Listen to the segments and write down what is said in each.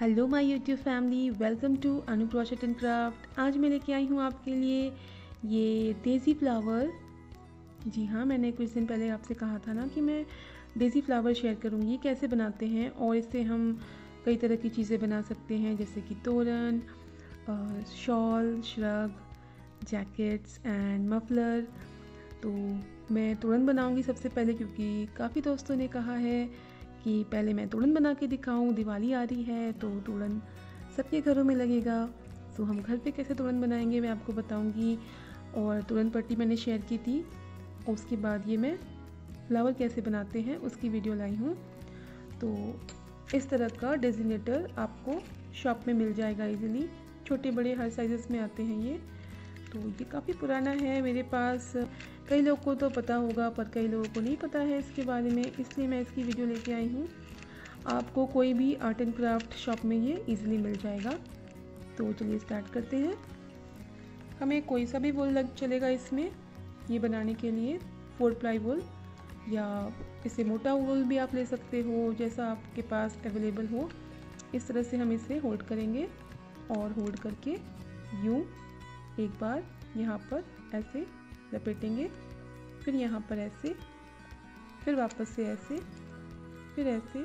Hello my YouTube family welcome to Anu crochet and craft आज मैं लेके आई हूँ आपके लिए ये देसी फ्लावर जी हाँ मैंने कुछ दिन पहले आपसे कहा था ना कि मैं देसी फ्लावर शेयर करूँगी। कैसे बनाते हैं और इससे हम कई तरह की चीज़ें बना सकते हैं, जैसे कि तोरण shawl, shrug jackets and muffler तो मैं तोरण बनाऊँगी सबसे पहले क्योंकि काफ़ी दोस्तों ने कहा है कि पहले मैं तोड़न बना के दिखाऊँ, दिवाली आ रही है तो तोड़न सबके घरों में लगेगा। तो हम घर पे कैसे तोड़न बनाएँगे मैं आपको बताऊँगी। और तोड़न पट्टी मैंने शेयर की थी, उसके बाद ये मैं फ्लावर कैसे बनाते हैं, उसकी वीडियो लाई हूँ। तो इस तरह का डेजिनेटर आपको शॉप में मिल जाएगा इजीली छोटे बड़े हर साइज़ में आते हैं ये। तो ये काफ़ी पुराना है मेरे पास। कई लोग को तो पता होगा, पर कई लोगों को नहीं पता है इसके बारे में, इसलिए मैं इसकी वीडियो लेके आई हूँ। आपको कोई भी आर्ट एंड क्राफ्ट शॉप में ये इजीली मिल जाएगा। तो चलिए स्टार्ट करते हैं। हमें कोई सा भी वोल लग चलेगा इसमें, ये बनाने के लिए फोर प्लाई वोल या इसे मोटा वोल भी आप ले सकते हो, जैसा आपके पास अवेलेबल हो। इस तरह से हम इसे होल्ड करेंगे और होल्ड करके यूँ एक बार यहाँ पर ऐसे लपेटेंगे, फिर यहाँ पर ऐसे, फिर वापस से ऐसे, फिर ऐसे।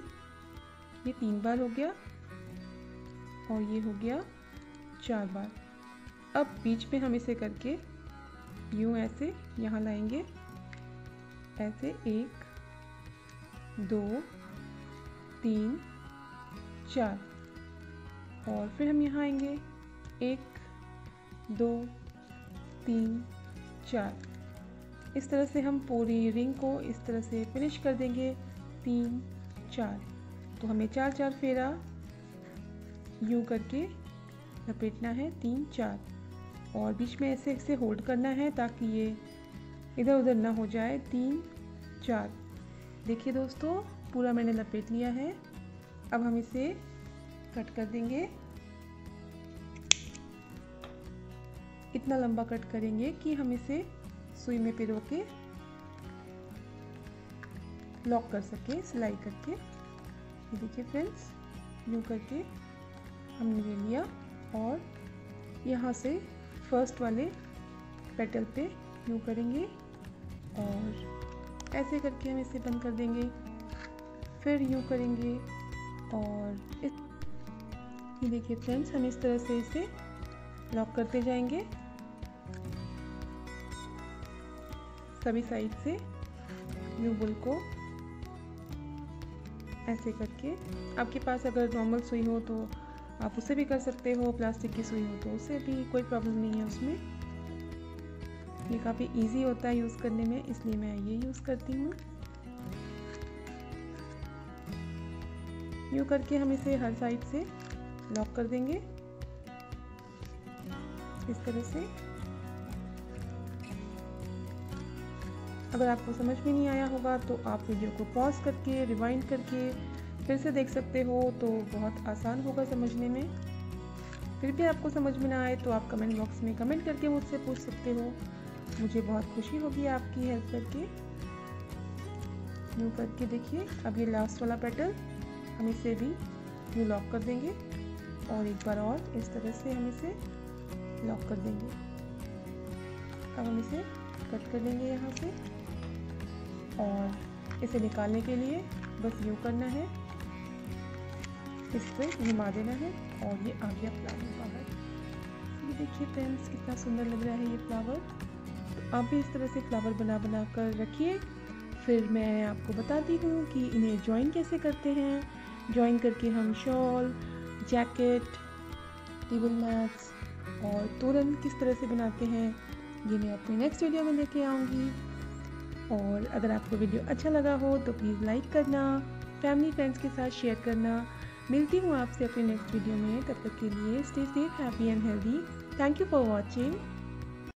ये तीन बार हो गया और ये हो गया चार बार। अब बीच में हम इसे करके यूँ ऐसे यहाँ लाएँगे। ऐसे एक, दो, तीन, चार। और फिर हम यहाँ आएँगे। एक दो, तीन, चार। इस तरह से हम पूरी रिंग को इस तरह से फिनिश कर देंगे। तीन, चार। तो हमें चार चार फेरा यूँ करके लपेटना है। तीन, चार। और बीच में ऐसे ऐसे होल्ड करना है ताकि ये इधर उधर ना हो जाए। तीन, चार। देखिए दोस्तों, पूरा मैंने लपेट लिया है। अब हम इसे कट कर देंगे। इतना लंबा कट करेंगे कि हम इसे सुई में पिरो के लॉक कर सके, सिलाई करके। ये देखिए फ्रेंड्स यूँ करके हमने ले लिया और यहाँ से फ़र्स्ट वाले पेटल पे यूँ करेंगे और ऐसे करके हम इसे बंद कर देंगे। फिर यूँ करेंगे और इस ये देखिए फ्रेंड्स हम इस तरह से इसे लॉक करते जाएँगे। सभी साइड से न्यू बुल को ऐसे करके। आपके पास अगर नॉर्मल सुई हो तो आप उसे भी कर सकते हो प्लास्टिक की सुई हो तो उससे भी, कोई प्रॉब्लम नहीं है उसमें। ये काफ़ी इजी होता है यूज़ करने में, इसलिए मैं ये यूज़ करती हूँ। यूँ करके हम इसे हर साइड से लॉक कर देंगे। इस तरह से। अगर आपको समझ में नहीं आया होगा तो आप वीडियो को पॉज करके रिवाइंड करके फिर से देख सकते हो तो बहुत आसान होगा समझने में। फिर भी आपको समझ में ना आए तो आप कमेंट बॉक्स में कमेंट करके मुझसे पूछ सकते हो। मुझे बहुत खुशी होगी आपकी हेल्प करके। यूँ करके देखिए, अब ये लास्ट वाला पेटल हम इसे भी यूँ लॉक कर देंगे। और एक बार और इस तरह से हम इसे लॉक कर देंगे। अब हम इसे कट कर लेंगे यहाँ से। और इसे निकालने के लिए बस यूँ करना है। इस पर घुमा देना है और ये आ गया फ्लावर बाहर। ये देखिए फ्रेंड्स कितना सुंदर लग रहा है ये फ्लावर तो आप भी इस तरह से फ्लावर बना बना कर रखिए। फिर मैं आपको बताती हूँ कि इन्हें ज्वाइन कैसे करते हैं। ज्वाइन करके हम शॉल जैकेट टेबल मैट्स और तोरण किस तरह से बनाते हैं ये मैं अपनी नेक्स्ट वीडियो में लेके आऊँगी। और अगर आपको वीडियो अच्छा लगा हो तो प्लीज़ लाइक करना फैमिली फ्रेंड्स के साथ शेयर करना। मिलती हूँ आपसे अपने नेक्स्ट वीडियो में, तब तक के लिए stay safe happy and healthy thank you for watching